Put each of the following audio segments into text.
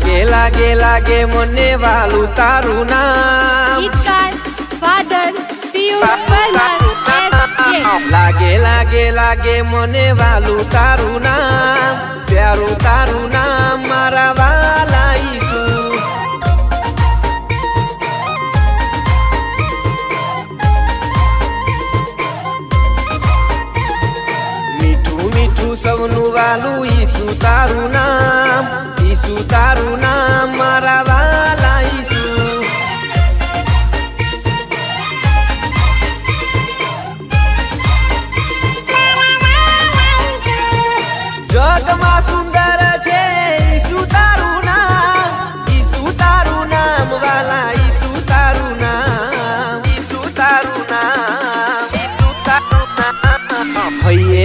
લાગે લાગે લાગે મને વાલું તારું નામ ગીતકાર ફાધર પિયુષ પરમાર એસ જે લાગે લાગે લાગે મને વાલું તારું નામ પ્યારું તારું નામ મારા વાલા ઈસુ મીઠું મીઠું સૌનું વાલું ઈસુ તારું નામ ઈસુ તારું નામ મારા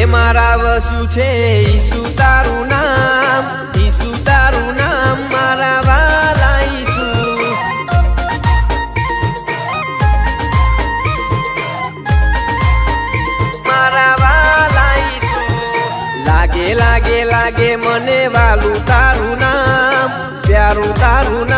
મારા વસુ છે, ઈસુ તારું નામ, ઈસુ તારું નામ, મારા વાલા ઈસુ. મારા વાલા ઈસુ. લાગે લાગે લાગે મને વાલું તારું નામ, પ્યારું તારું નામ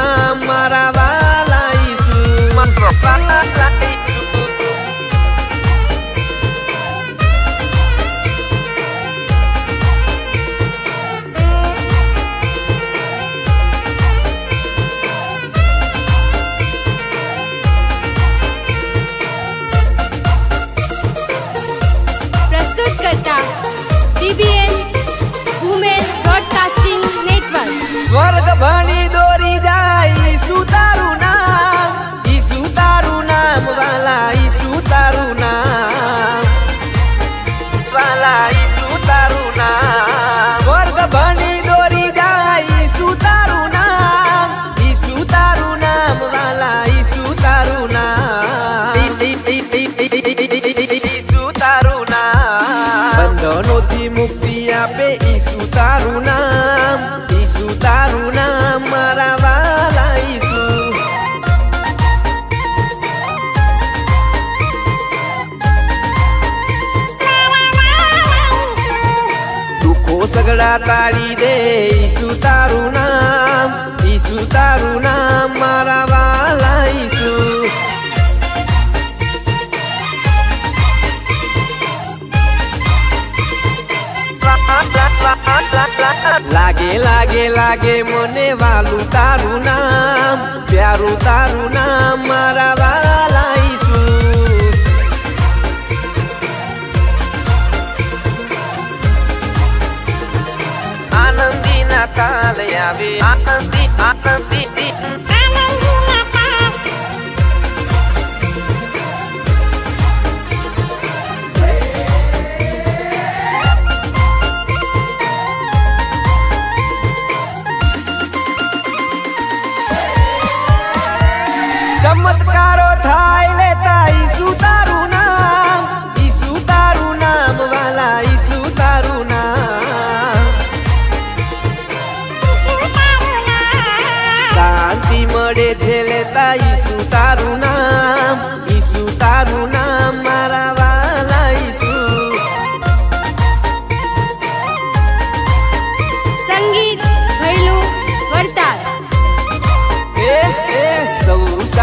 સગડા તાળી દે, ઈસુ તારું નામ, ઈસુ તારું નામ, મારા વાલા ઈસુ. લાગે લાગે લાગે મને વાલું તારું નામ.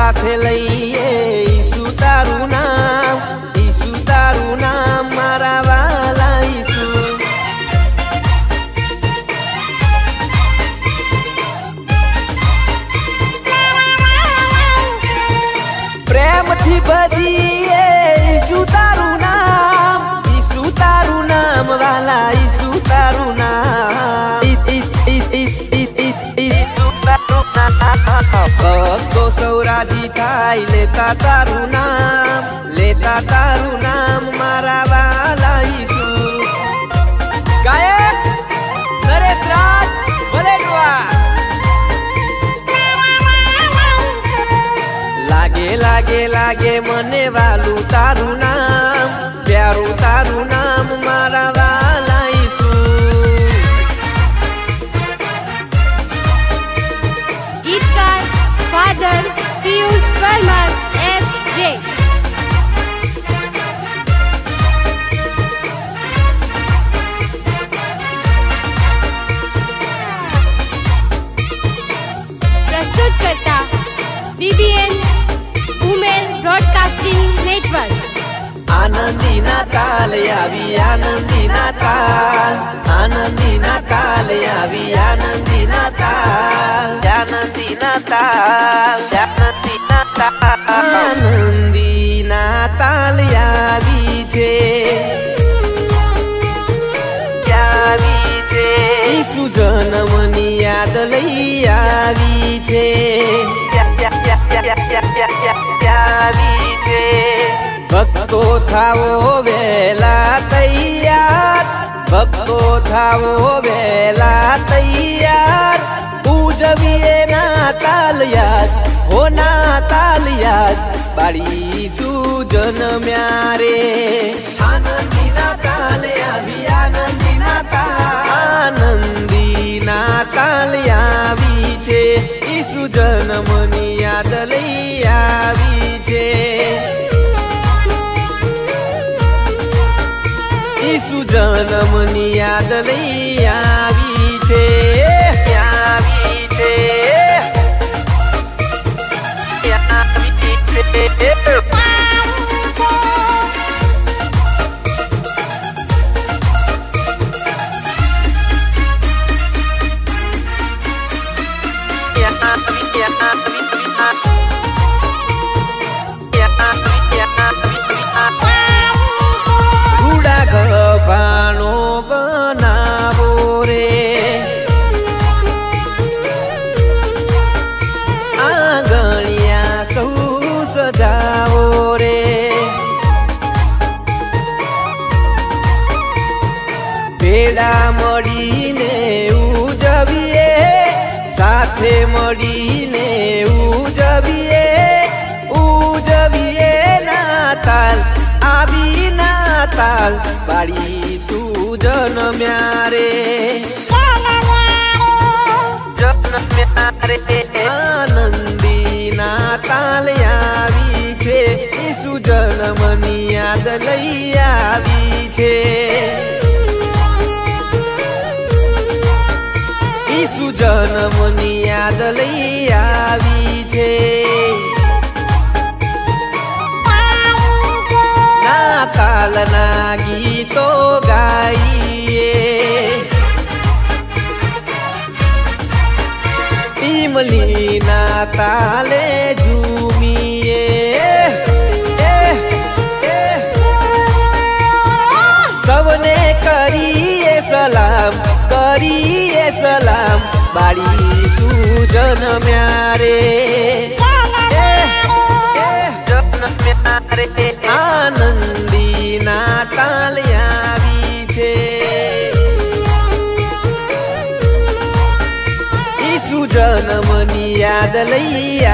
સાથે લઈએ થાય લેતા તારું નામ, લેતા તારું નામ મારા વાલા ઈસુ ગાયક નરેશ રાજ વલેટવા લાગે લાગે લાગે મને વાલું તારું નામ. આનંદી ના તાલ આનંદી ના તાલ આવી આનંદી ના તાલ. આનંદી ના તાલ. આનંદી ના તાલ આનંદી ના તાલ આવી છે. આવી છે. સુજનમની યાદ લઈ આવી છે. આવી છે. ભક્તો થાવો વેલા તૈયાર. ભક્તો થાવો વેલા તૈયાર. પૂજવીએ ના તાલ યાદ. હો ના તાલયાદ બાળી સુજન મ્યારે. આનંદી ના આવી આનંદી ના તાલ આનંદી તાલ આવી છે. ઈસુ જન્મની યાદ લઈ આવી. જન્મની યાદ લઈ આવી છે આવી છે આવી છે રૂડા મળીને ઉજવીએ, સાથે મળીને ઉજવીએ ઉજવીએ નાતાલ, આવી નાતાલ પાડી સુજન મ્યારે. આનંદી નાતાલ આવી છે સુજન જન્મની યાદ લઈ આવી છે. બાળી શું જન્મ્યા રે આનંદી ના તાલ આવી છે. ઈસુ જન્મની યાદ લઈ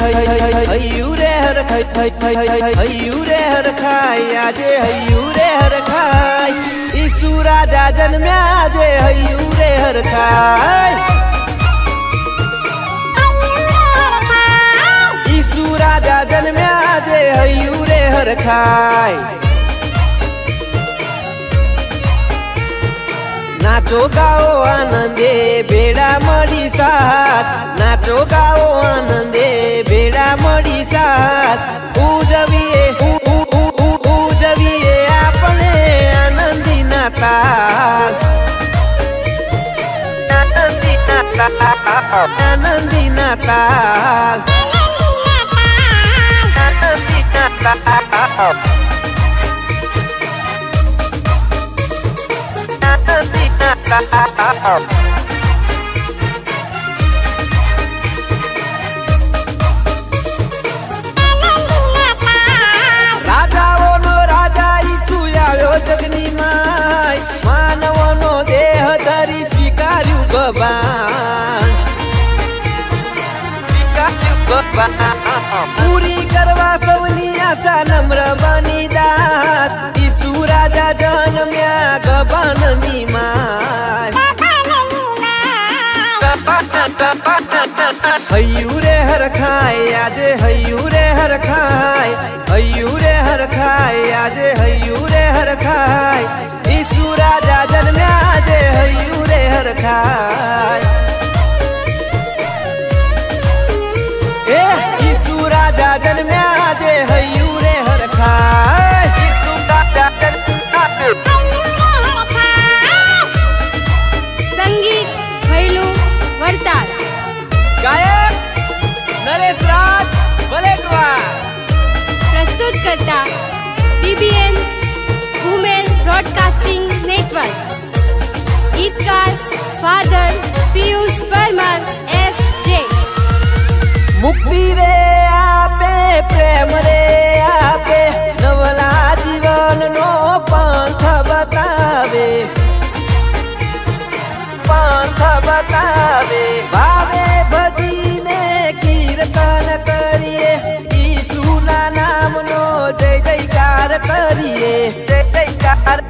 हयू खाई राजा जन आजे हर खाई राजा जन में रे हर खाय नाचो गाओ आनंदे, बेड़ा मड़ी साथ। આનંદી નાતાલ આનંદી નાતાલ આનંદી નાતાલ રાજાઓનો રાજા ઈસુ આવ્યો જગની માય માનવોનો દેહ ધરી સ્વીકાર્યું ભગવાન पूरी करवा सवनिया सा नम्र बनी दास। ईसु राजा जन म्या गबन मी हयू रे हर खाए, आज हयू रे हर खाए। हयू रे हर खाए, आज हयू रे हर खाए। ईसु राजा जन म्या हयू रे हर खाए। VBN women broadcasting network ईदगार father Piyush Parmar S J मुक्ति रे आपे, प्रेम रे आपे नवला जीवन नो पंथ बतावे। पंथ बतावे। हर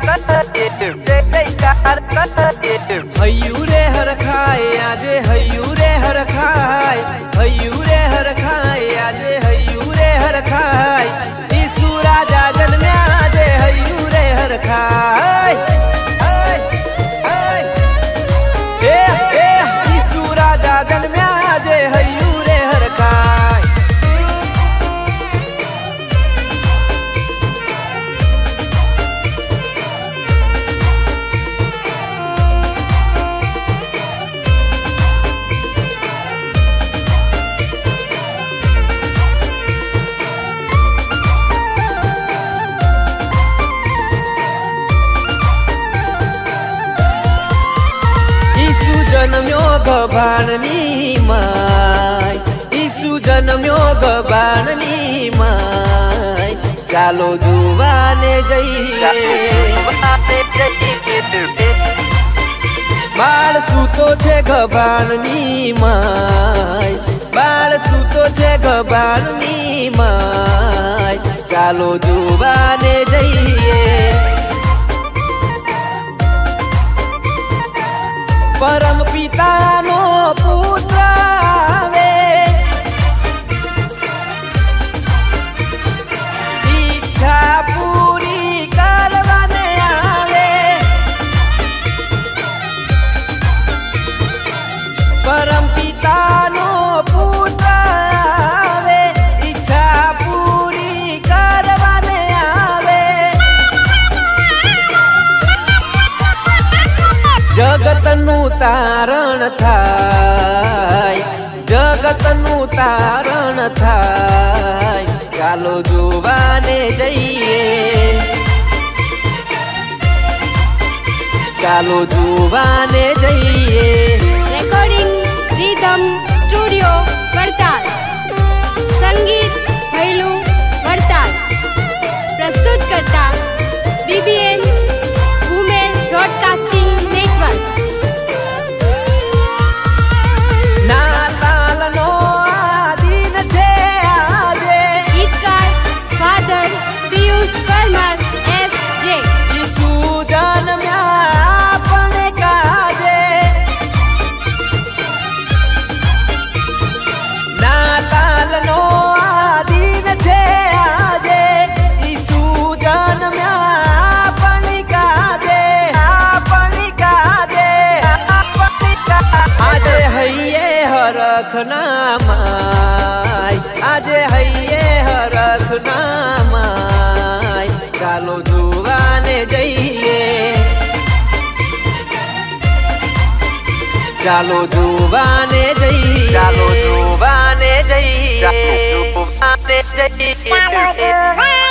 हयू रे हर खाए आजे हयू रे हर खाए हयू ગભાણની માય. ઈસુ જન્મ્યો ગભાણની માય. ચાલો જોવાને જઈએ. બાળ સૂતો છે ગભાણની માય. બાળ સૂતો છે ગભાણની માય. ચાલો જોવાને જઈએ. પરમ પિતાનો પરમ પિતાનો પુત્ર આવે ઈચ્છા પૂરી કરવાને આવે જગતનું તારણ થાય જગતનું તારણ થાય ચાલો જોવાને જઈએ ચાલો જોવાને જઈએ રેકોર્ડિંગ રીધમ સ્ટુડિયો વડતાલ સંગીત ભૈલું વડતાલ પ્રસ્તુત કરતા બીબીએન ચાલો જોવાને જઈએ ચાલો જોવાને જઈએ ચાલો જોવાને જઈએ ચાલો જોવાને જઈએ